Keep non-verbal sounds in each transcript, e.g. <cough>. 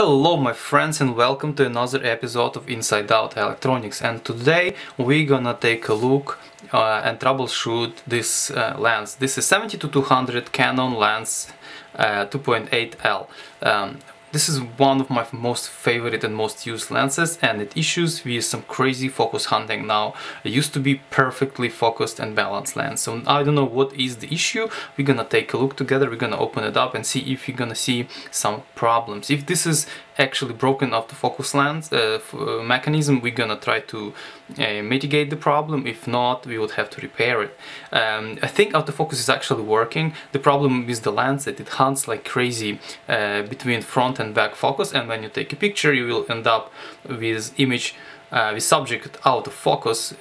Hello my friends and welcome to another episode of Inside Out Electronics and today we're gonna take a look uh, and troubleshoot this uh, lens. This is 70-200 Canon lens uh, 2.8L. Um, this is one of my most favorite and most used lenses and it issues with some crazy focus hunting now. It used to be perfectly focused and balanced lens. So I don't know what is the issue. We're gonna take a look together. We're gonna open it up and see if you're gonna see some problems. If this is actually broken off the focus lens uh, uh, mechanism, we're gonna try to uh, mitigate the problem. If not, we would have to repair it. Um, I think autofocus is actually working. The problem is the lens that it hunts like crazy uh, between front and back focus and when you take a picture you will end up with image uh, subject out of focus,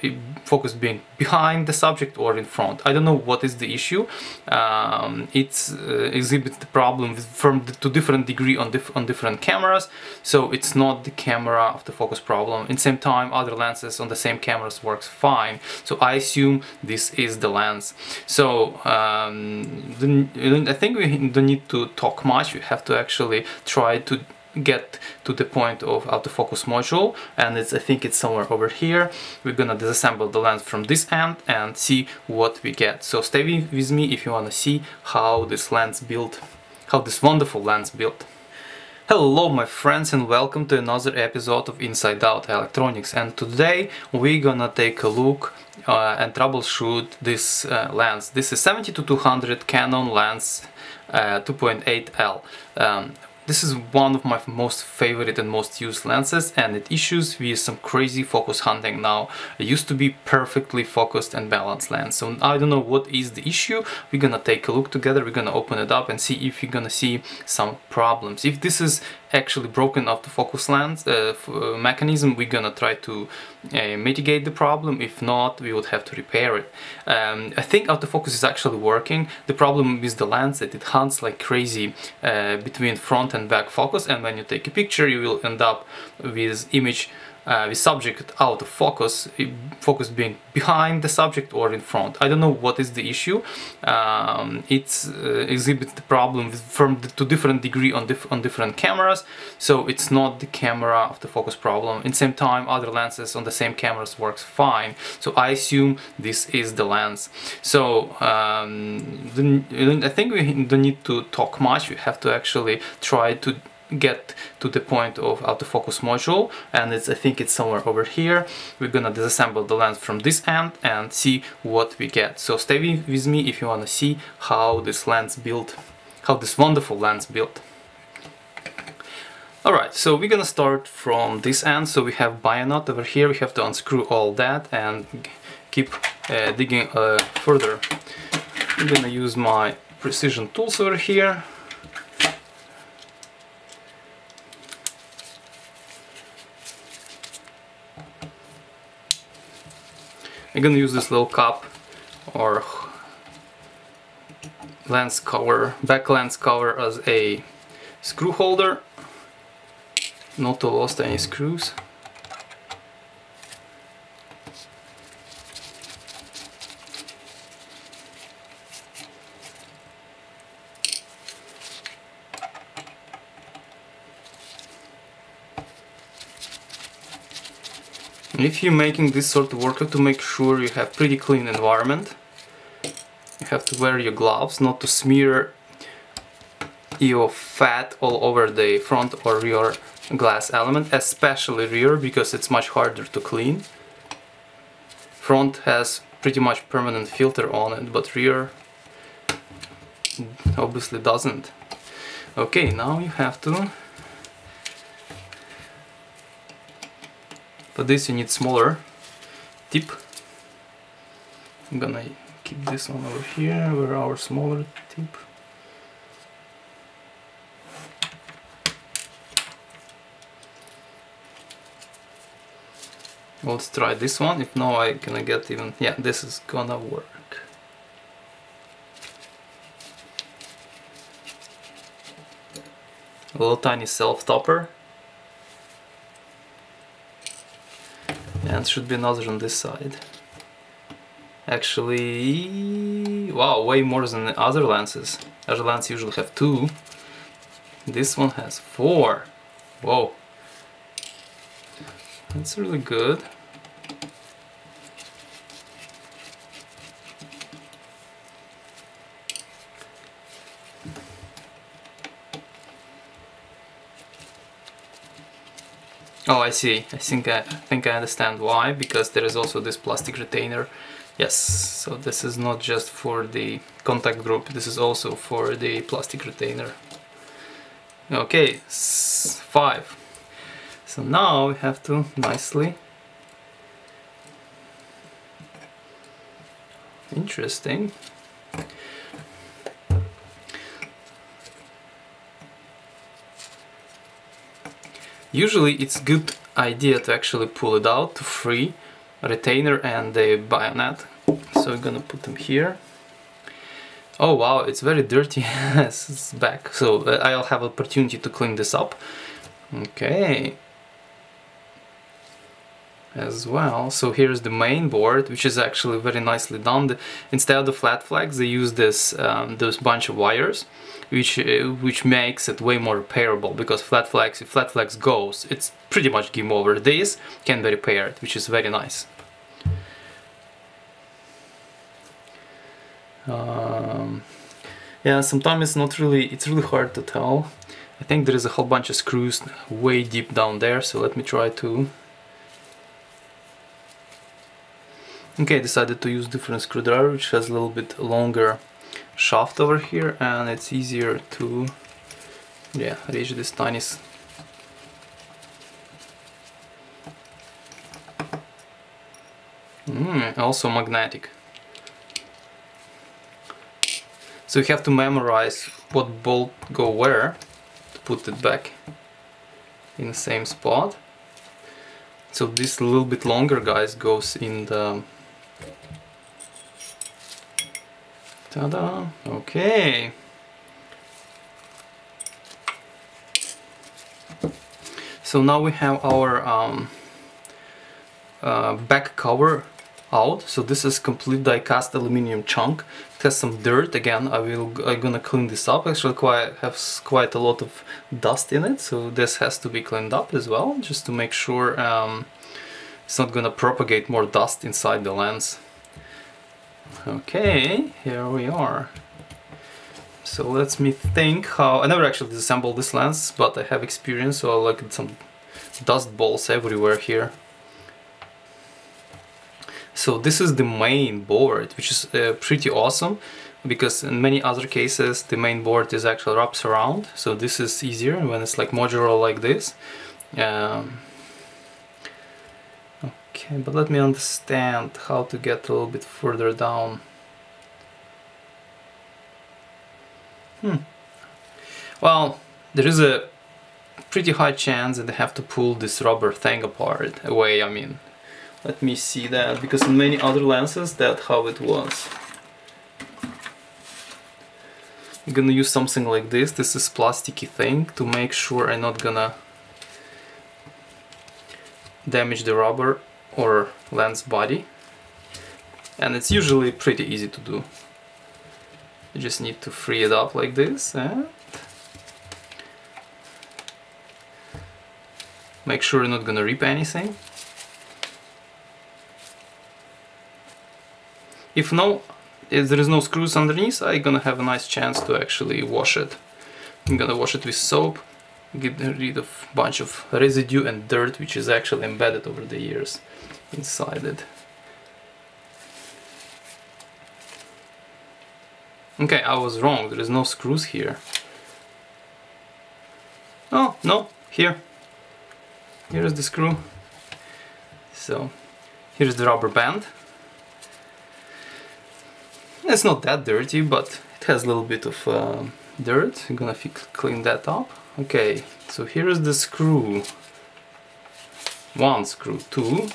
focus being behind the subject or in front. I don't know what is the issue. Um, it uh, exhibits the problem from the, to different degree on, dif on different cameras, so it's not the camera of the focus problem. In same time, other lenses on the same cameras works fine. So I assume this is the lens. So um, the, I think we don't need to talk much. We have to actually try to get to the point of autofocus module and it's I think it's somewhere over here we're gonna disassemble the lens from this end and see what we get so stay with me if you want to see how this lens built how this wonderful lens built Hello my friends and welcome to another episode of Inside Out Electronics and today we're gonna take a look uh, and troubleshoot this uh, lens. This is 70 to 200 Canon lens uh, 2.8L. Um, this is one of my most favorite and most used lenses and it issues with some crazy focus hunting now. It used to be perfectly focused and balanced lens. So I don't know what is the issue. We're gonna take a look together. We're gonna open it up and see if you're gonna see some problems. If this is actually broken off the focus lens uh, uh, mechanism we're gonna try to uh, mitigate the problem. If not we would have to repair it. Um, I think autofocus is actually working. The problem is the lens that it hunts like crazy uh, between front and back focus and when you take a picture you will end up with image uh, subject out of focus, focus being behind the subject or in front. I don't know what is the issue. Um, it uh, exhibits the problem from the, to different degree on, dif on different cameras, so it's not the camera of the focus problem. In same time, other lenses on the same cameras works fine, so I assume this is the lens. So um, the, I think we don't need to talk much. We have to actually try to get to the point of autofocus module and it's I think it's somewhere over here. We're gonna disassemble the lens from this end and see what we get. So stay with me if you want to see how this lens built how this wonderful lens built. Alright, so we're gonna start from this end, so we have bayonet over here, we have to unscrew all that and keep uh, digging uh, further. I'm gonna use my precision tools over here I'm gonna use this little cup or lens cover, back lens cover as a screw holder, not to lose any screws. If you're making this sort of workout to make sure you have pretty clean environment you have to wear your gloves not to smear your fat all over the front or rear glass element especially rear because it's much harder to clean. Front has pretty much permanent filter on it but rear obviously doesn't. Okay now you have to this you need smaller tip. I'm gonna keep this one over here where our smaller tip. Let's try this one, if no I gonna get even, yeah this is gonna work. A little tiny self-tapper and should be another on this side actually wow way more than the other lenses other lenses usually have two this one has four Whoa. That's really good. Oh, I see. I think I, I think I understand why, because there is also this plastic retainer. Yes, so this is not just for the contact group, this is also for the plastic retainer. Okay, five. So now we have to nicely... Interesting. Usually it's good idea to actually pull it out to free retainer and the bayonet. So we're gonna put them here. Oh wow, it's very dirty. <laughs> it's back. So uh, I'll have opportunity to clean this up. Okay. As well. So here's the main board, which is actually very nicely done. The, instead of the flat flex, they use this um, this bunch of wires which uh, which makes it way more repairable because flat flex if flat flex goes it's pretty much game over. This can be repaired which is very nice. Um, yeah sometimes it's not really it's really hard to tell. I think there is a whole bunch of screws way deep down there so let me try to. Okay decided to use different screwdriver which has a little bit longer shaft over here and it's easier to yeah reach this tiny mm, also magnetic. So you have to memorize what bolt go where to put it back in the same spot. So this little bit longer guys goes in the Ta-da! Okay. So now we have our um, uh, back cover out. So this is complete die-cast aluminum chunk. It has some dirt. Again, I will I'm gonna clean this up. Actually, quite has quite a lot of dust in it, so this has to be cleaned up as well, just to make sure um, it's not gonna propagate more dust inside the lens. Okay, here we are. So let me think how... I never actually disassembled this lens, but I have experience, so I look at some dust balls everywhere here. So this is the main board, which is uh, pretty awesome, because in many other cases the main board is actually wraps around, so this is easier when it's like modular like this. Um, Okay, but let me understand how to get a little bit further down. Hmm. Well, there is a pretty high chance that I have to pull this rubber thing apart, away, I mean. Let me see that, because in many other lenses, that's how it was. I'm gonna use something like this, this is plasticky thing, to make sure I'm not gonna damage the rubber or lens body. And it's usually pretty easy to do. You just need to free it up like this and make sure you're not gonna rip anything. If no if there is no screws underneath I'm gonna have a nice chance to actually wash it. I'm gonna wash it with soap get rid of bunch of residue and dirt which is actually embedded over the years inside it. Okay, I was wrong, there is no screws here. Oh, no, here. Here's the screw. So, here's the rubber band. It's not that dirty, but it has a little bit of uh, dirt. I'm gonna clean that up. Okay, so here is the screw. One screw, two,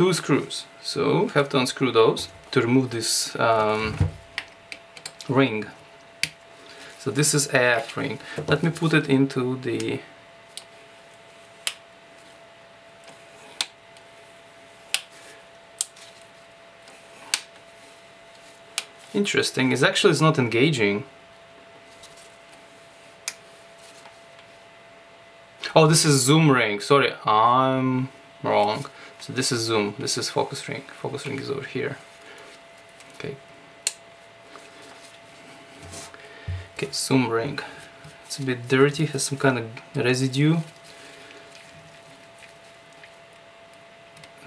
two screws. So have to unscrew those to remove this um, ring. So this is AF ring. Let me put it into the Interesting, it's actually it's not engaging. Oh, this is zoom ring. Sorry, I'm wrong. So this is zoom. This is focus ring. Focus ring is over here. Okay. Okay, zoom ring. It's a bit dirty, has some kind of residue.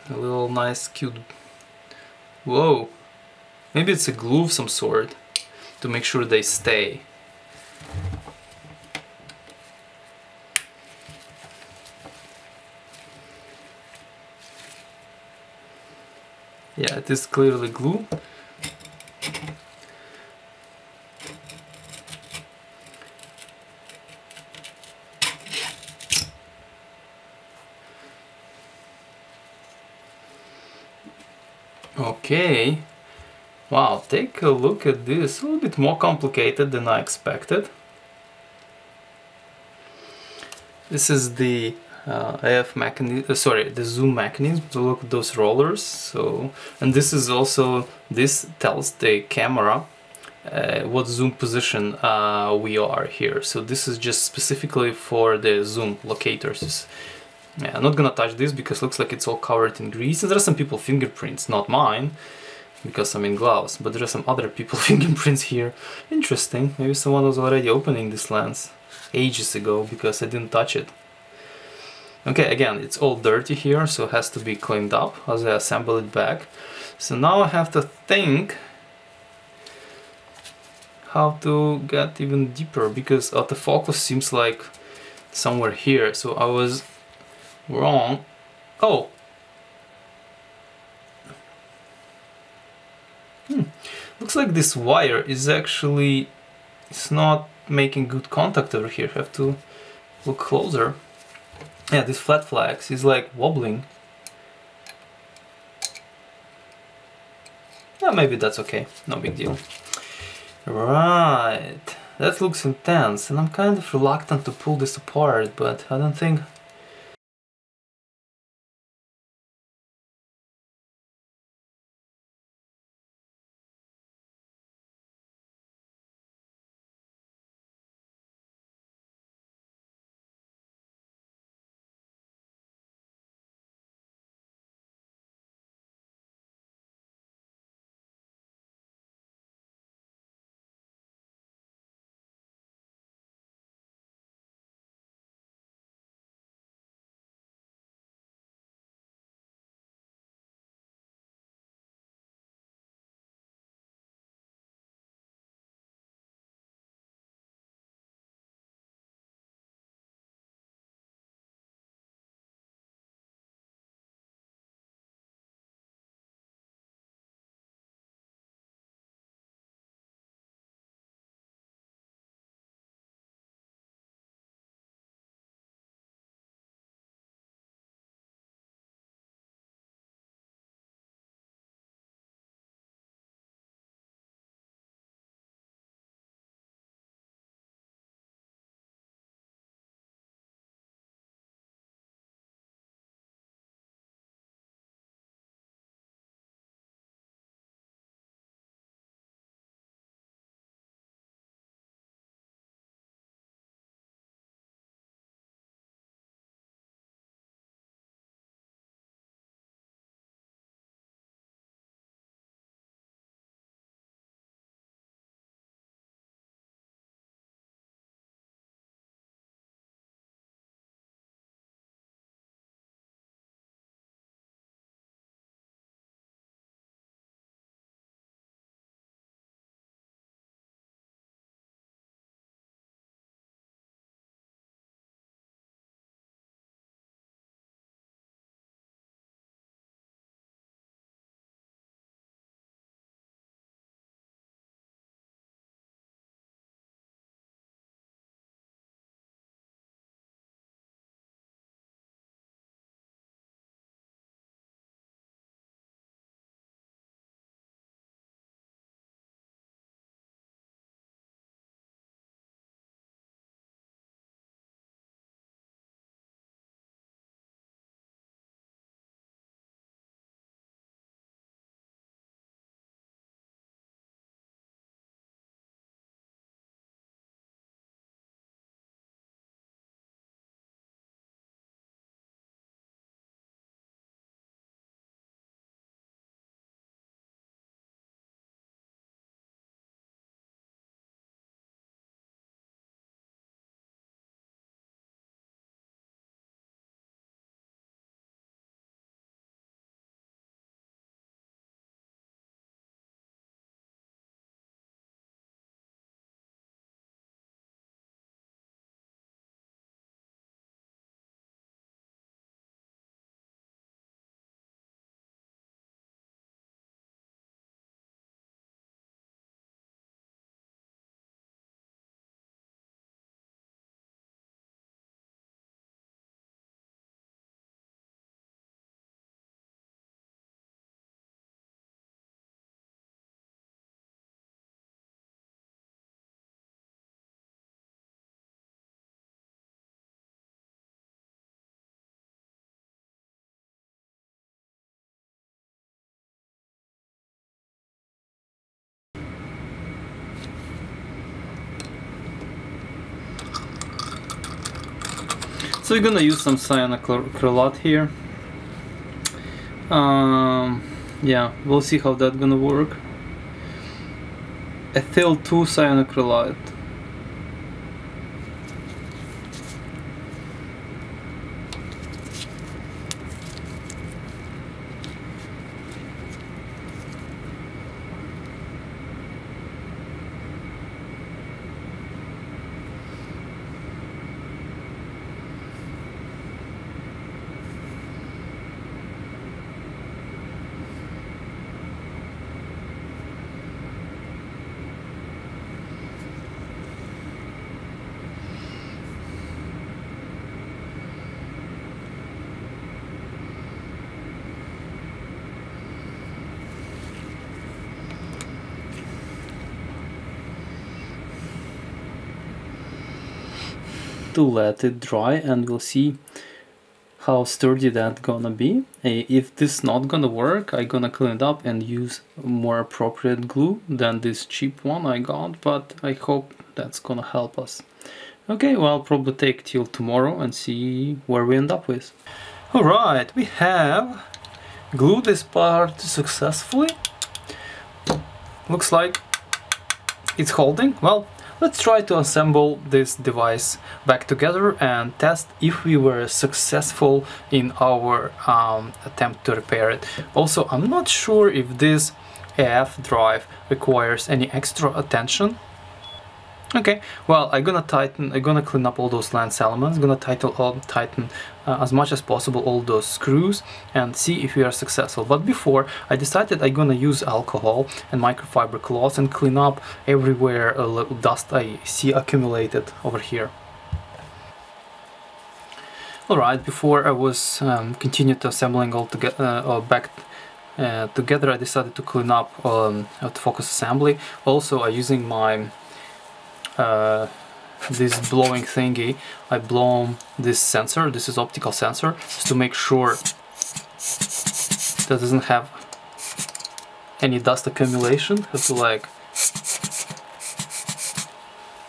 A little nice cute... Whoa! Maybe it's a glue of some sort to make sure they stay. Yeah, it is clearly glue. Okay. Wow, take a look at this. A little bit more complicated than I expected. This is the uh, AF mechanism, uh, sorry, the zoom mechanism. So look at those rollers. So, and this is also, this tells the camera uh, what zoom position uh, we are here. So this is just specifically for the zoom locators. Yeah, I'm not gonna touch this because looks like it's all covered in grease. And there are some people fingerprints, not mine, because I'm in gloves, but there are some other people <laughs> fingerprints here. Interesting, maybe someone was already opening this lens ages ago because I didn't touch it. Okay, again, it's all dirty here, so it has to be cleaned up as I assemble it back. So now I have to think how to get even deeper because autofocus seems like somewhere here. So I was wrong. Oh. Hmm. Looks like this wire is actually it's not making good contact over here. I Have to look closer. Yeah, this flat flex is like wobbling. Yeah, maybe that's okay. No big deal. Right. That looks intense and I'm kind of reluctant to pull this apart, but I don't think We're gonna use some cyanoacrylate here. Um, yeah, we'll see how that's gonna work. Ethyl 2 cyanoacrylate. To let it dry and we'll see how sturdy that gonna be. If this not gonna work, I gonna clean it up and use more appropriate glue than this cheap one I got, but I hope that's gonna help us. Okay, well, probably take till tomorrow and see where we end up with. Alright, we have glued this part successfully. Looks like it's holding. Well, Let's try to assemble this device back together and test if we were successful in our um, attempt to repair it. Also, I'm not sure if this AF drive requires any extra attention Okay, well, I'm gonna tighten, I'm gonna clean up all those lens elements, gonna tighten, all, tighten uh, as much as possible all those screws and see if we are successful. But before, I decided I'm gonna use alcohol and microfiber cloths and clean up everywhere a little dust I see accumulated over here. Alright, before I was um, continued assembling all together, uh, back uh, together, I decided to clean up um, focus assembly. Also, I'm using my uh, this blowing thingy, I blow this sensor, this is optical sensor, just to make sure that doesn't have any dust accumulation. Have to like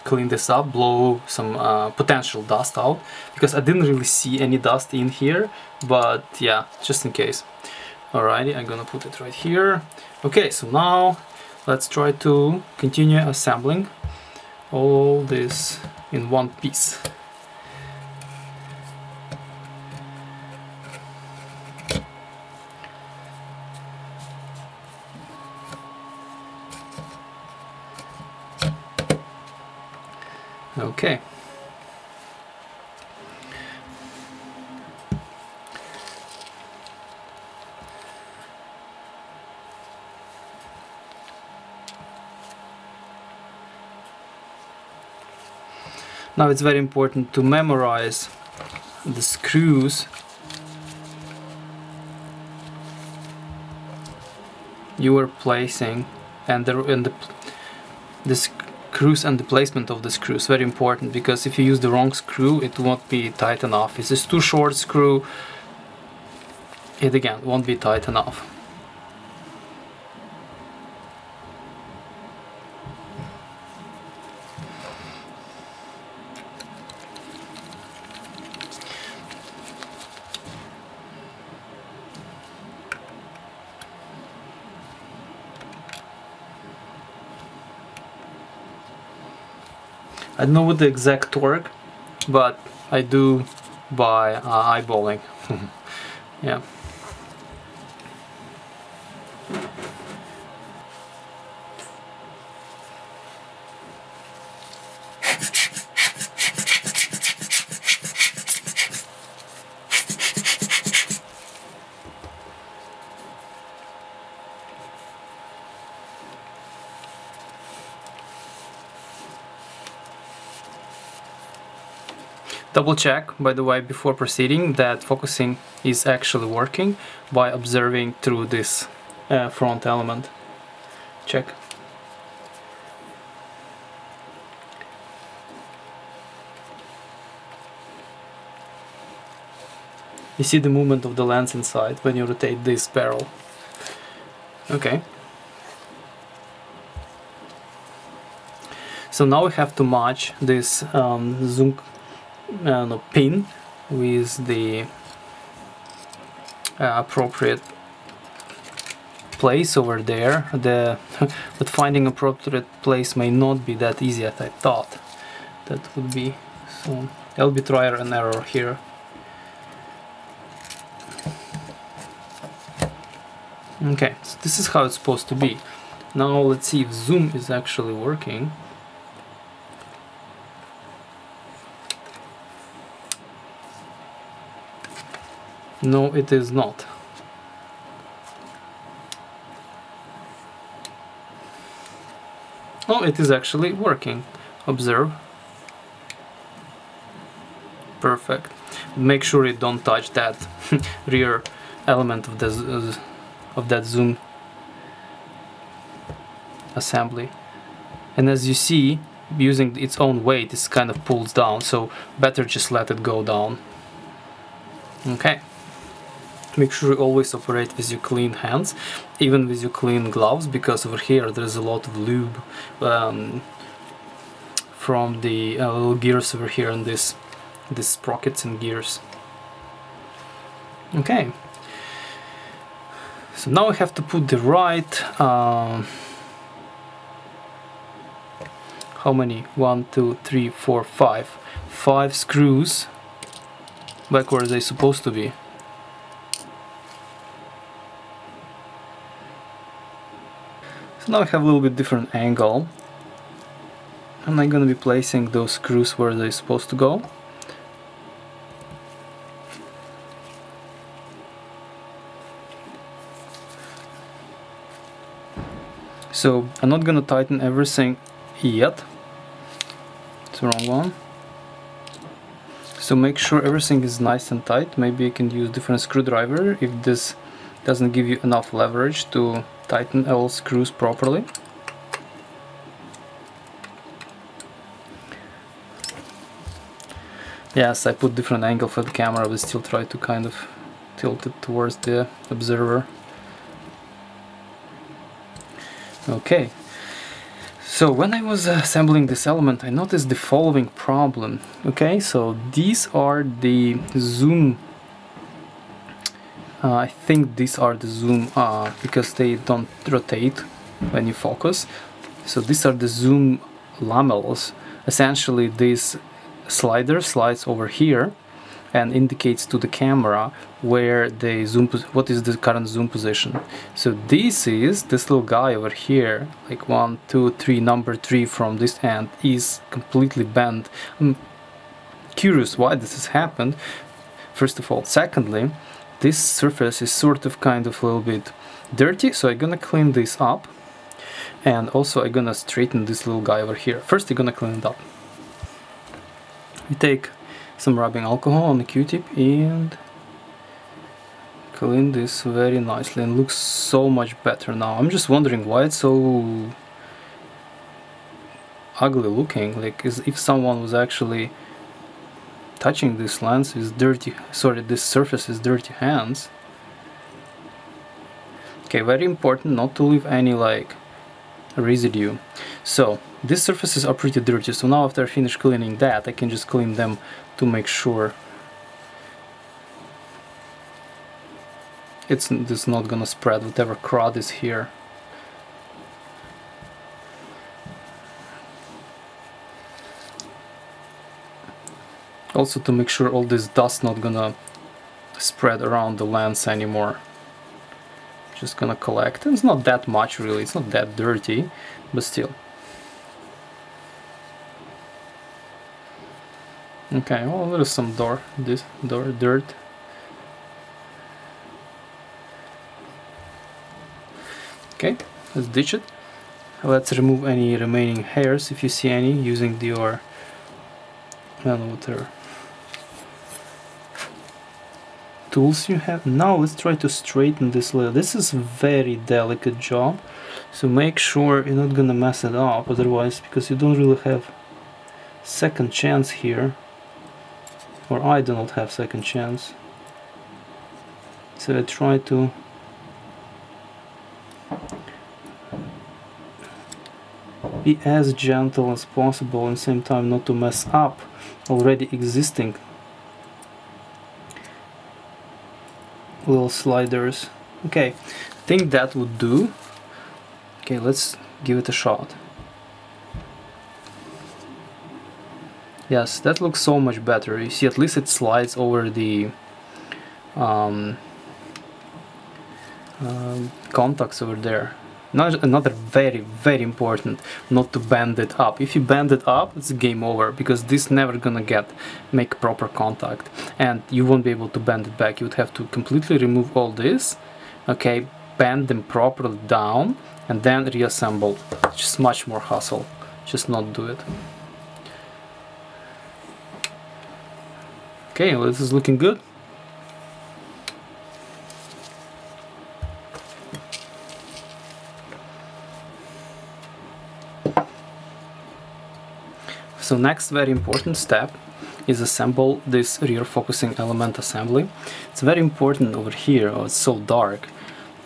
clean this up, blow some uh, potential dust out, because I didn't really see any dust in here, but yeah, just in case. Alrighty, I'm gonna put it right here. Okay, so now let's try to continue assembling all this in one piece. Okay. Now it's very important to memorize the screws you are placing and the, and the, the screws and the placement of the screws very important because if you use the wrong screw it won't be tight enough. If it's too short screw it again won't be tight enough. I don't know what the exact torque, but I do by uh, eyeballing. <laughs> yeah. Double check, by the way, before proceeding that focusing is actually working by observing through this uh, front element. Check. You see the movement of the lens inside when you rotate this barrel. Okay. So now we have to match this um, zoom uh, no, pin with the uh, appropriate place over there. The <laughs> but finding appropriate place may not be that easy as I thought. That would be so there'll be trial and error here. Okay so this is how it's supposed to be. Now let's see if zoom is actually working no it is not. Oh it is actually working. Observe. Perfect. Make sure you don't touch that <laughs> rear element of the uh, of that zoom assembly. And as you see using its own weight this kind of pulls down so better just let it go down. Okay make sure you always operate with your clean hands even with your clean gloves because over here there's a lot of lube um, from the uh, little gears over here and this this sprockets and gears. Okay. So now I have to put the right um, how many? One two three four five. Five screws back where they're supposed to be So now I have a little bit different angle. And I'm gonna be placing those screws where they're supposed to go. So I'm not gonna tighten everything yet. It's the wrong one. So make sure everything is nice and tight. Maybe you can use different screwdriver if this doesn't give you enough leverage to tighten all screws properly. Yes, I put different angle for the camera, but still try to kind of tilt it towards the observer. Okay, so when I was assembling this element, I noticed the following problem. Okay, so these are the zoom uh, I think these are the zoom uh, because they don't rotate when you focus. So these are the zoom lamelles. Essentially this slider slides over here and indicates to the camera where the zoom what is the current zoom position so this is this little guy over here like one two three number three from this end is completely bent i'm curious why this has happened first of all secondly this surface is sort of kind of a little bit dirty so I'm gonna clean this up. And also I'm gonna straighten this little guy over here. First I'm gonna clean it up. We take some rubbing alcohol on the q-tip and clean this very nicely and looks so much better now. I'm just wondering why it's so ugly looking like if someone was actually touching this lens with dirty, sorry, this surface with dirty hands. Okay, very important not to leave any like residue. So these surfaces are pretty dirty, so now after I finish cleaning that, I can just clean them to make sure it's, it's not gonna spread whatever crud is here. Also to make sure all this dust not gonna spread around the lens anymore. Just gonna collect. And it's not that much really. It's not that dirty but still. Okay well there's some door this door dirt. Okay let's ditch it. Let's remove any remaining hairs if you see any using your uh, water tools you have. Now let's try to straighten this layer. This is very delicate job, so make sure you're not gonna mess it up otherwise, because you don't really have second chance here, or I do not have second chance. So I try to be as gentle as possible and same time not to mess up already existing little sliders. Okay I think that would do. Okay let's give it a shot. Yes that looks so much better. You see at least it slides over the um, uh, contacts over there another very very important not to bend it up. If you bend it up it's game over because this never gonna get make proper contact. And you won't be able to bend it back. You would have to completely remove all this okay bend them properly down and then reassemble. Just much more hassle just not do it. Okay well, this is looking good So next very important step is assemble this rear focusing element assembly. It's very important over here, oh, it's so dark,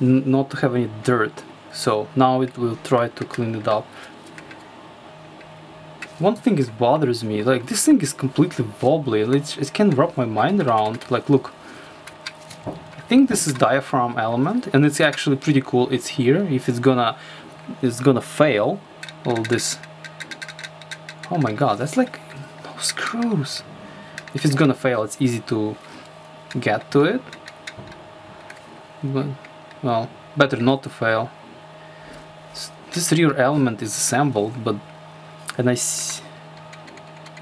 not to have any dirt. So now it will try to clean it up. One thing is bothers me, like this thing is completely wobbly, it, can't wrap my mind around, like look. I think this is diaphragm element and it's actually pretty cool, it's here, if it's gonna, it's gonna fail, all this Oh my god, that's like no screws. If it's gonna fail, it's easy to get to it. But, well, better not to fail. This rear element is assembled, but and I see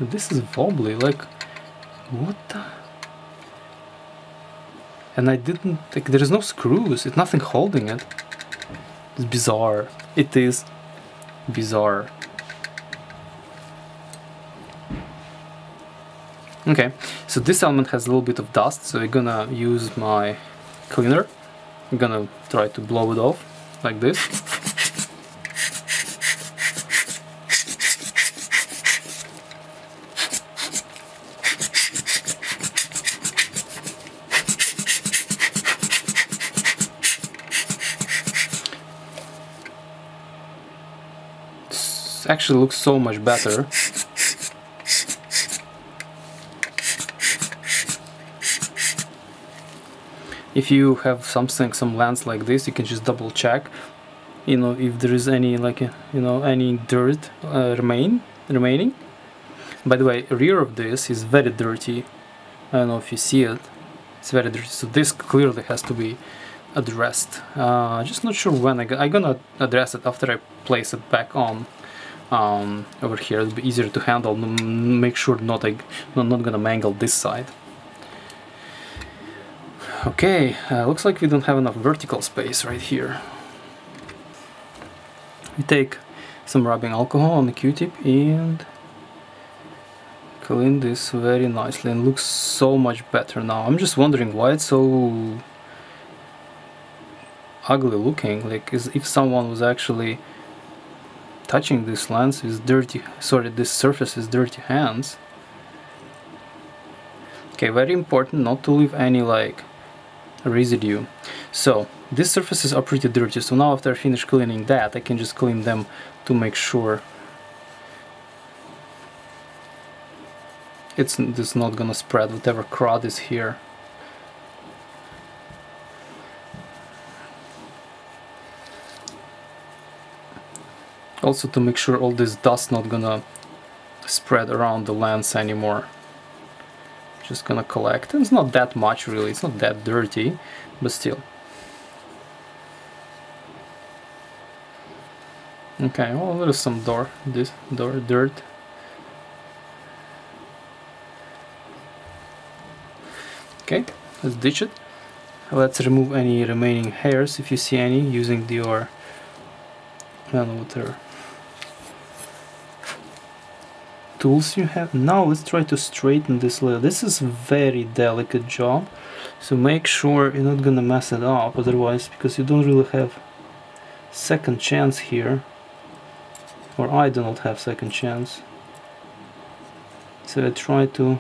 this is wobbly. Like, what the? And I didn't like. There is no screws. It's nothing holding it. It's bizarre. It is bizarre. Okay, so this element has a little bit of dust, so I'm gonna use my cleaner. I'm gonna try to blow it off like this. This actually looks so much better. If you have something some lens like this you can just double check you know if there is any like you know any dirt uh, remain remaining. By the way rear of this is very dirty. I don't know if you see it. It's very dirty. So this clearly has to be addressed. Uh, just not sure when I am gonna address it after I place it back on um, over here. It'll be easier to handle. Make sure not I not, not gonna mangle this side Okay, uh, looks like we don't have enough vertical space right here. We take some rubbing alcohol on the q-tip and clean this very nicely and looks so much better now. I'm just wondering why it's so ugly looking, like as if someone was actually touching this lens with dirty, sorry, this surface with dirty hands. Okay, very important not to leave any like residue. So these surfaces are pretty dirty, so now after I finish cleaning that, I can just clean them to make sure it's, it's not gonna spread whatever crud is here. Also to make sure all this dust not gonna spread around the lens anymore just gonna collect. It's not that much really. It's not that dirty but still. Okay well there is some door this door dirt. Okay let's ditch it. Let's remove any remaining hairs if you see any using your I don't know what they're tools you have. Now let's try to straighten this layer. This is very delicate job, so make sure you're not gonna mess it up otherwise, because you don't really have second chance here, or I do not have second chance. So I try to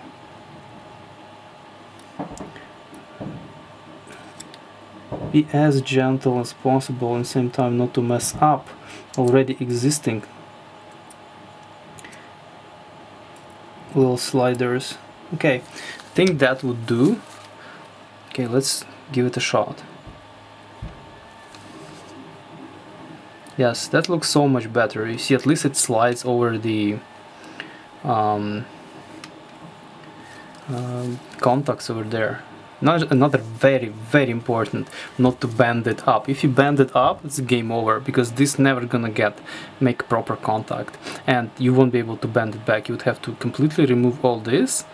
be as gentle as possible and same time not to mess up already existing little sliders okay I think that would do okay let's give it a shot. Yes, that looks so much better. You see, at least it slides over the um, uh, contacts over there. Not, another very, very important, not to bend it up. If you bend it up, it's game over, because this never gonna get, make proper contact. And you won't be able to bend it back. You would have to completely remove all this,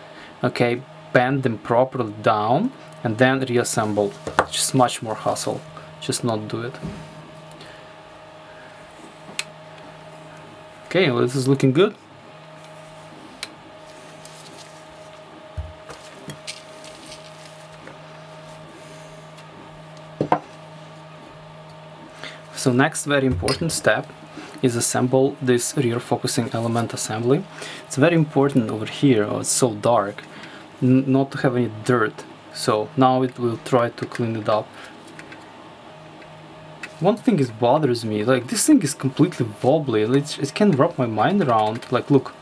okay, bend them properly down, and then reassemble. Just much more hassle. Just not do it. Okay, well, this is looking good. So next very important step is assemble this rear focusing element assembly. It's very important over here, oh, it's so dark, not to have any dirt. So now it will try to clean it up. One thing is bothers me, like this thing is completely wobbly, it's, it can't wrap my mind around, like look.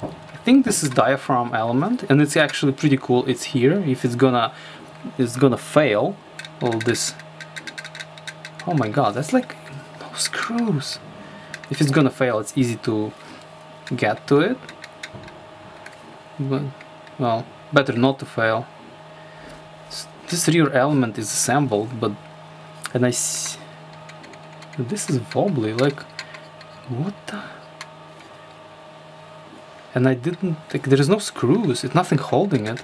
I think this is diaphragm element and it's actually pretty cool, it's here, if it's gonna, it's gonna fail, all this Oh my god, that's like no screws. If it's gonna fail, it's easy to get to it. But, well, better not to fail. This rear element is assembled, but... And I see... This is wobbly, like... What the... And I didn't... Like, there is no screws, it's nothing holding it.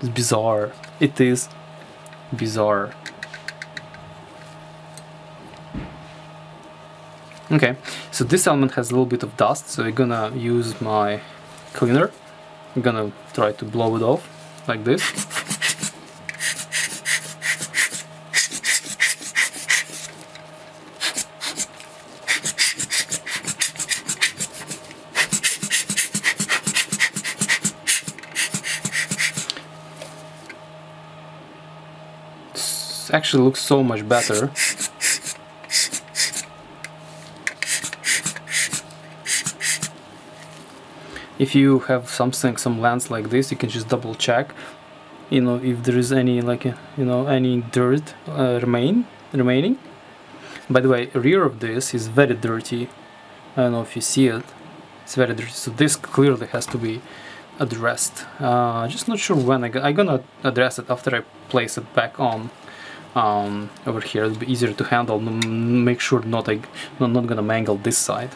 It's bizarre. It is bizarre. Okay, so this element has a little bit of dust, so I'm gonna use my cleaner. I'm gonna try to blow it off, like this. actually looks so much better if you have something some lens like this you can just double check you know if there is any like you know any dirt uh, remain remaining. By the way rear of this is very dirty. I don't know if you see it. It's very dirty. So this clearly has to be addressed. Uh, just not sure when I I'm gonna address it after I place it back on um, over here. It'll be easier to handle. Make sure not I'm not gonna mangle this side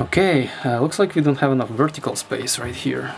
Okay, uh, looks like we don't have enough vertical space right here.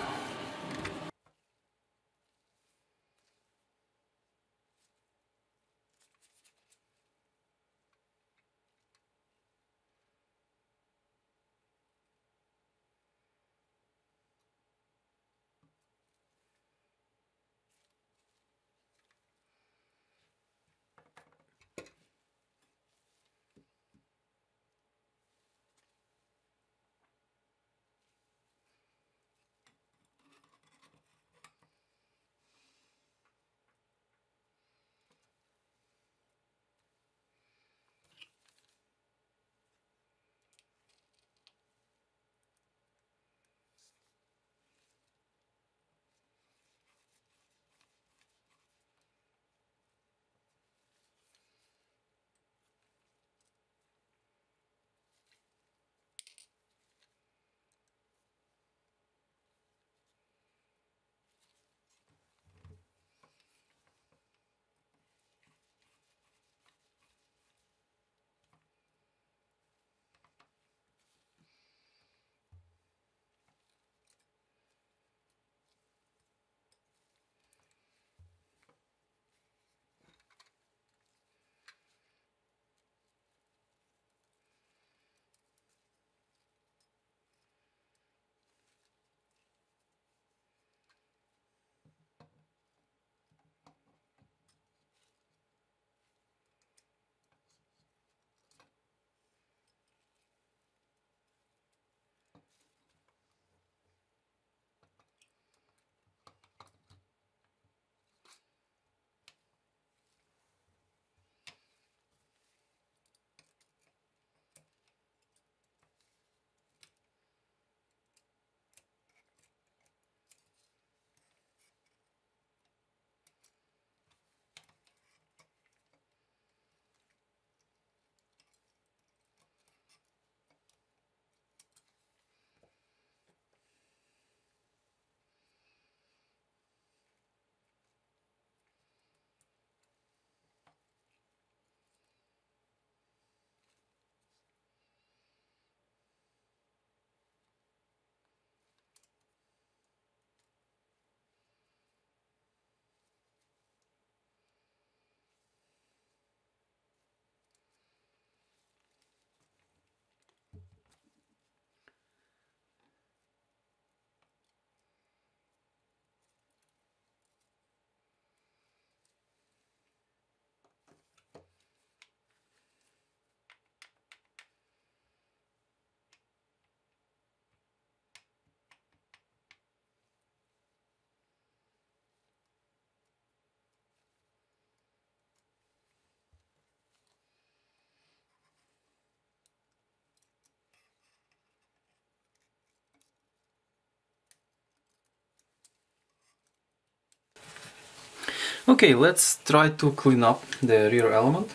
Okay, let's try to clean up the rear element.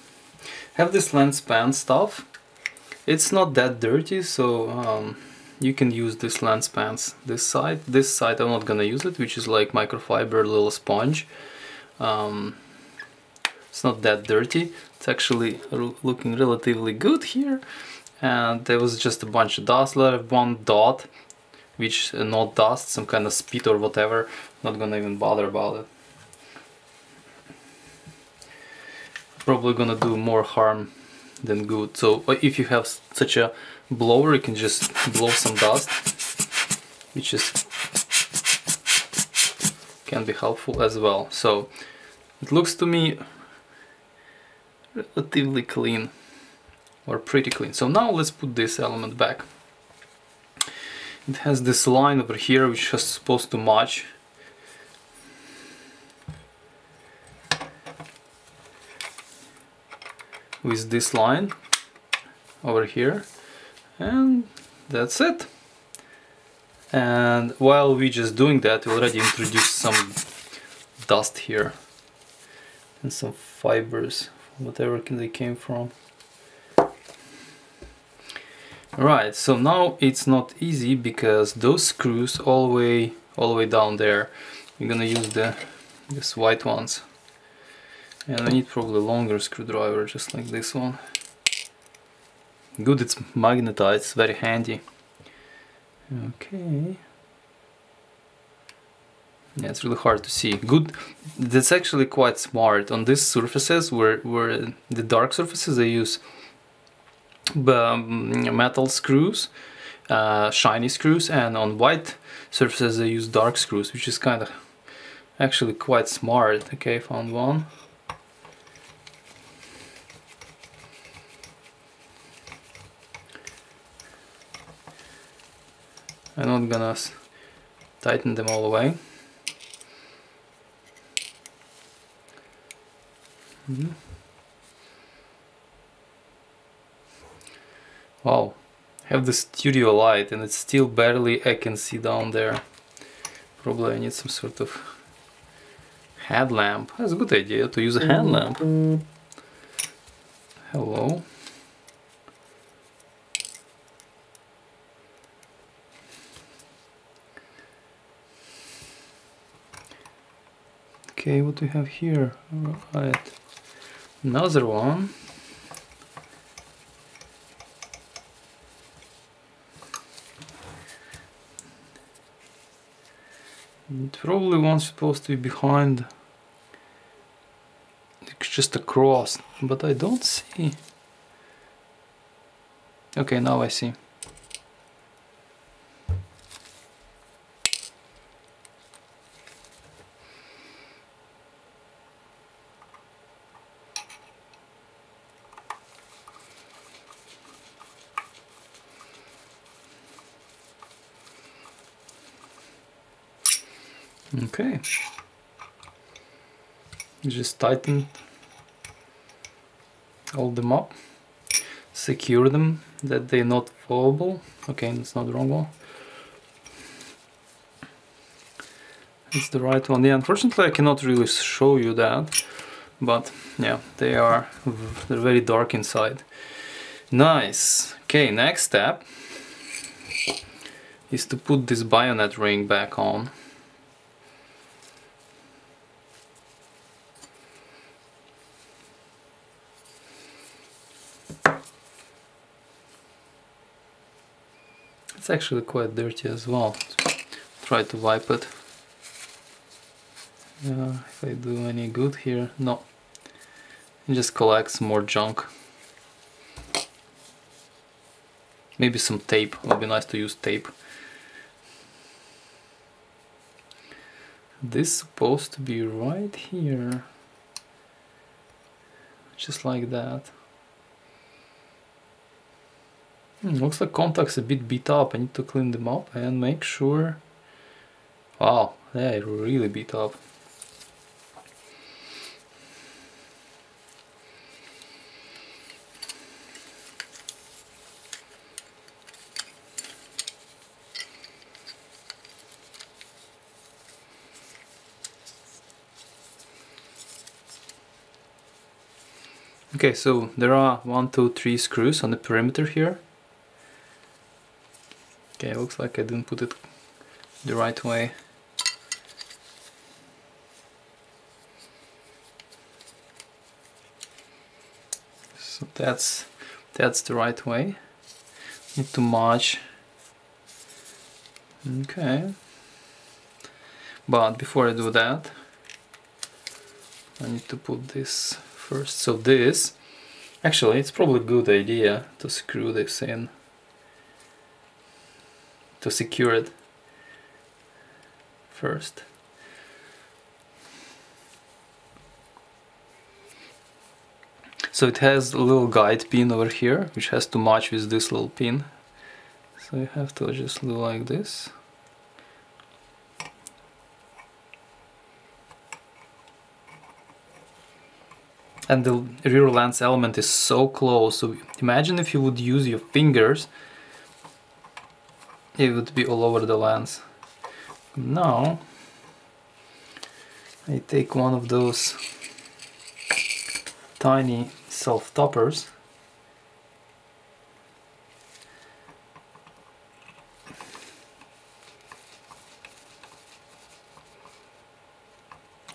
Have this LensPen stuff. It's not that dirty, so um, you can use this LensPen's this side. This side I'm not gonna use it, which is like microfiber little sponge. Um, it's not that dirty. It's actually looking relatively good here. And there was just a bunch of dust, like one dot, which uh, not dust, some kind of spit or whatever. Not gonna even bother about it. Probably gonna do more harm than good. So uh, if you have such a blower, you can just blow some dust, which is can be helpful as well. So it looks to me relatively clean or pretty clean. So now let's put this element back. It has this line over here which is supposed to match with this line over here. And that's it. And while we're just doing that we already introduced some dust here and some fibers whatever they came from. Right so now it's not easy because those screws all the way all the way down there we're gonna use the these white ones and I need probably a longer screwdriver just like this one. Good it's magnetized very handy. Okay. Yeah it's really hard to see. Good that's actually quite smart. On these surfaces where where the dark surfaces they use um, metal screws uh, shiny screws and on white surfaces they use dark screws which is kind of actually quite smart. Okay found one I'm not gonna tighten them all the way. Mm -hmm. Wow, I have the studio light and it's still barely I can see down there. Probably I need some sort of headlamp. That's a good idea to use a headlamp. Hello. Okay, what do we have here? Another one. It Probably one's supposed to be behind. It's just a cross, but I don't see. Okay, now I see. Okay. Just tighten all them up, secure them that they're not fallable. Okay, it's not the wrong one. It's the right one. Yeah, unfortunately I cannot really show you that, but yeah, they are they're very dark inside. Nice. Okay, next step is to put this bayonet ring back on. Actually quite dirty as well. Try to wipe it. Uh, if I do any good here, no. It just collects more junk. Maybe some tape, it would be nice to use tape. This supposed to be right here. Just like that. Hmm, looks like contacts a bit beat up. I need to clean them up and make sure. Wow, they are really beat up. Okay, so there are one, two, three screws on the perimeter here. Okay, looks like I didn't put it the right way. So that's that's the right way. Need to match. Okay. But before I do that, I need to put this first. So this, actually it's probably a good idea to screw this in to secure it first. So it has a little guide pin over here, which has to match with this little pin. So you have to just do like this. And the rear lens element is so close, so imagine if you would use your fingers, it would be all over the lens. Now, I take one of those tiny self-tappers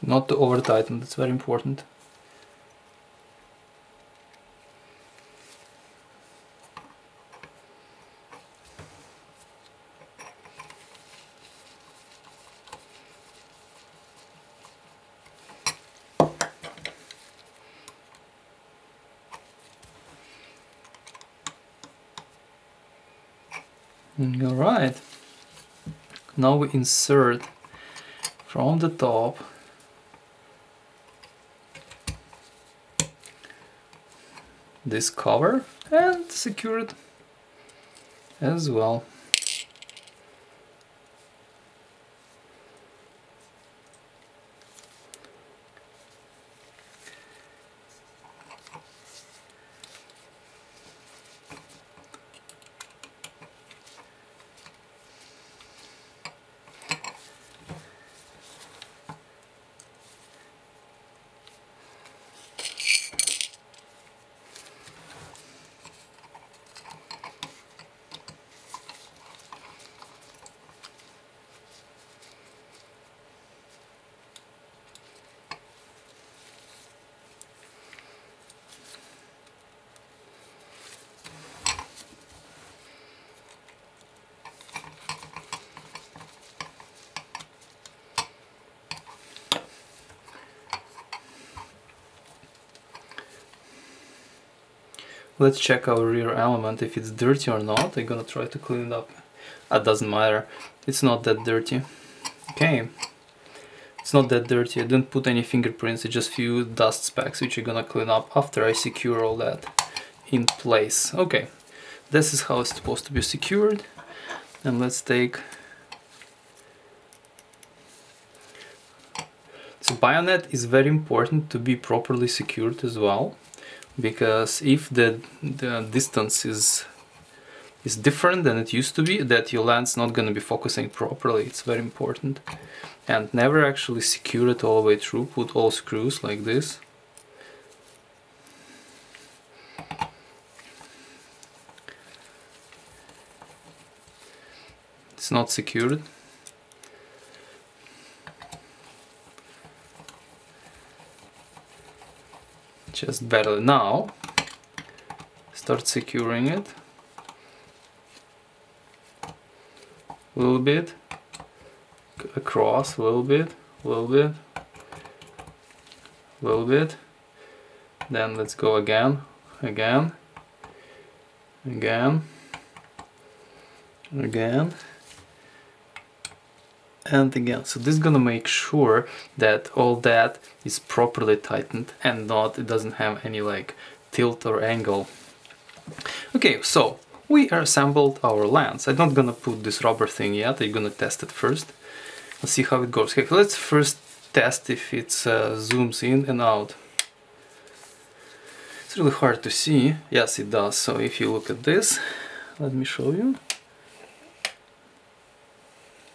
not to over tighten that's very important Mm, all right now we insert from the top this cover and secure it as well Let's check our rear element if it's dirty or not. I'm gonna try to clean it up. That doesn't matter. It's not that dirty. Okay. It's not that dirty. I didn't put any fingerprints. It's just few dust specks which I'm gonna clean up after I secure all that in place. Okay. This is how it's supposed to be secured. And let's take So bayonet is very important to be properly secured as well because if the, the distance is is different than it used to be that your lens not going to be focusing properly. It's very important. And never actually secure it all the way through. Put all screws like this. It's not secured just better now. Start securing it. A little bit. Across a little bit a little bit. A little bit. Then let's go again again again again and again so this is gonna make sure that all that is properly tightened and not it doesn't have any like tilt or angle. Okay so we assembled our lens. I'm not gonna put this rubber thing yet. I'm gonna test it first. Let's see how it goes. Okay let's first test if it uh, zooms in and out. It's really hard to see. Yes it does. So if you look at this let me show you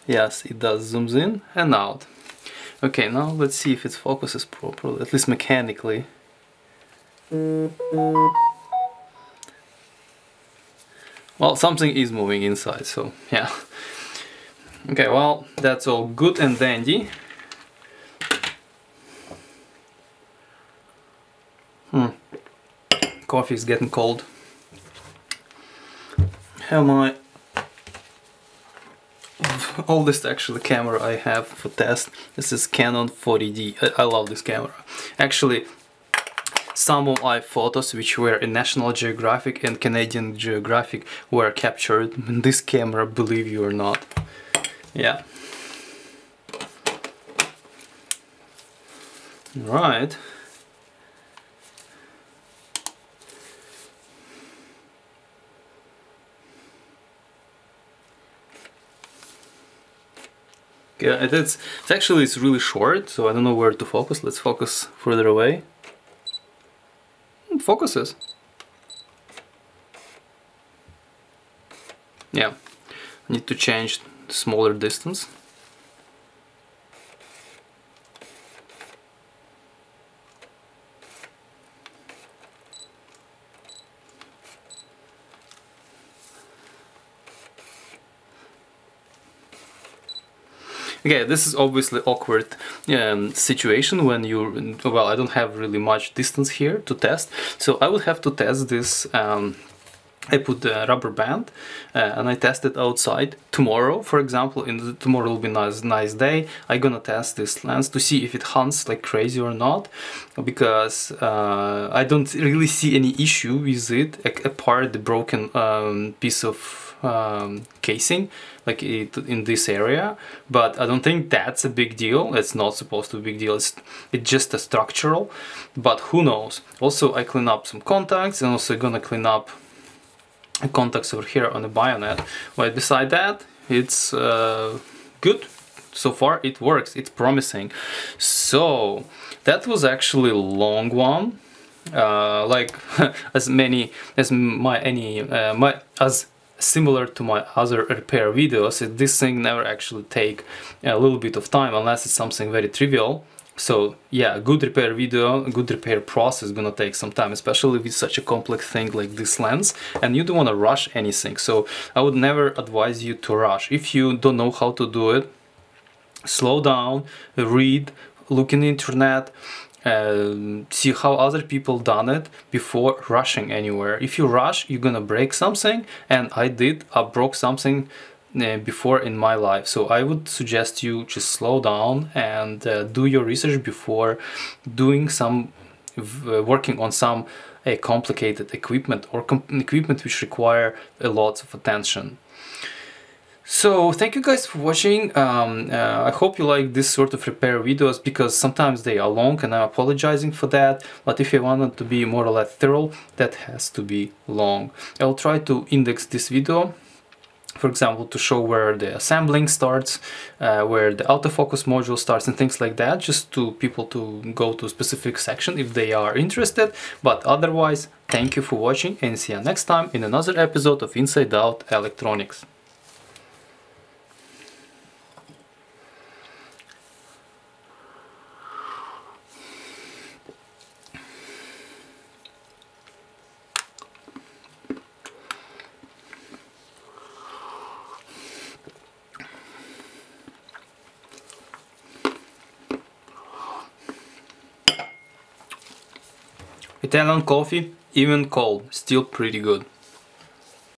Yes, it does zooms in and out. Okay, now let's see if it focuses properly, at least mechanically. Well, something is moving inside, so yeah. Okay, well, that's all good and dandy. Hmm. Coffee is getting cold. Have my <laughs> oldest actually camera I have for test. This is Canon 40D. I, I love this camera. Actually, some of my photos which were in National Geographic and Canadian Geographic were captured in this camera, believe you or not. Yeah. Right. Yeah, it's, it's actually it's really short, so I don't know where to focus. Let's focus further away. Hmm, it focuses. Yeah, I need to change smaller distance. Okay, this is obviously awkward um, situation when you well I don't have really much distance here to test. So I would have to test this um, I put the rubber band uh, and I test it outside tomorrow for example in the, tomorrow will be nice nice day. I gonna test this lens to see if it hunts like crazy or not because uh, I don't really see any issue with it apart the broken um, piece of um, casing like it, in this area. But I don't think that's a big deal. It's not supposed to be a big deal. It's, it's just a structural. But who knows? Also I clean up some contacts and also gonna clean up contacts over here on the bayonet. But beside that it's uh, good. So far it works. It's promising. So that was actually a long one. Uh, like <laughs> as many as my any uh, my as similar to my other repair videos, this thing never actually take a little bit of time unless it's something very trivial. So yeah, good repair video, good repair process gonna take some time, especially with such a complex thing like this lens, and you don't wanna rush anything. So I would never advise you to rush. If you don't know how to do it, slow down, read, look in the internet, uh, see how other people done it before rushing anywhere. If you rush, you're gonna break something, and I did. I broke something uh, before in my life. So I would suggest you just slow down and uh, do your research before doing some uh, working on some uh, complicated equipment or com equipment which require a lot of attention. So thank you guys for watching. Um, uh, I hope you like this sort of repair videos because sometimes they are long and I'm apologizing for that. But if you want it to be more or less thorough, that has to be long. I'll try to index this video for example, to show where the assembling starts, uh, where the autofocus module starts and things like that, just to people to go to specific section if they are interested. But otherwise, thank you for watching and see you next time in another episode of Inside Out Electronics. Italian coffee, even cold, still pretty good.